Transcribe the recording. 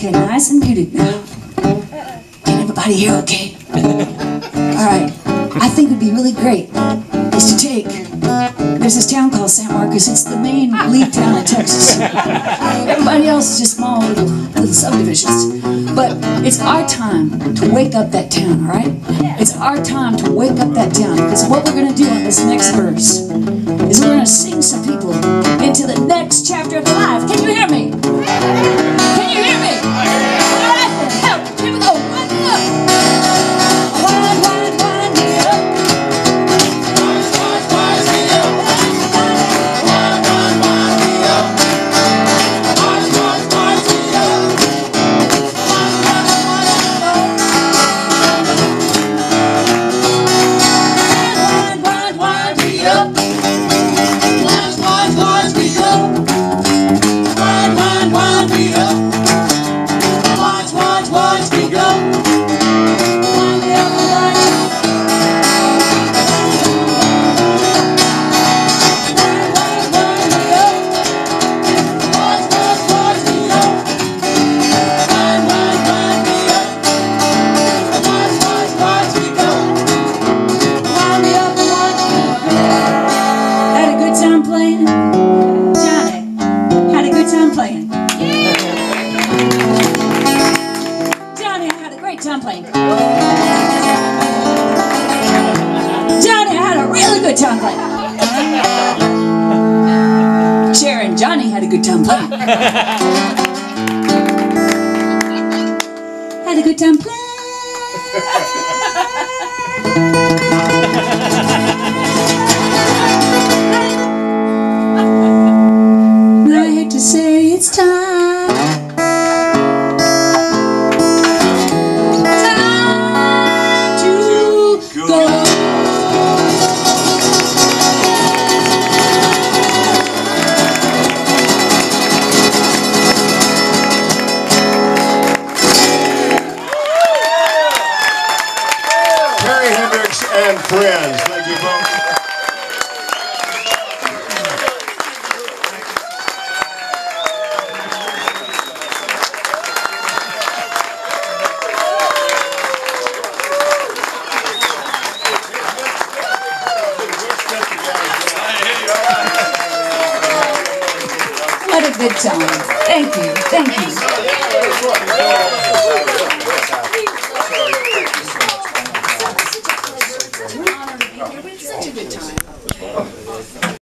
Okay, nice and muted now. Can everybody hear? okay? All right. I think it'd be really great is to take. There's this town called San Marcos. It's the main lead town in Texas. Everybody else is just small little, little subdivisions. But it's our time to wake up that town, all right? It's our time to wake up that town because what we're going to do in this next verse is we're going to sing something. Time playing. Sharon, Johnny had a good time playing. Had a good time playing. and friends. Thank you, folks. What a good time. Thank you. Thank you. good time.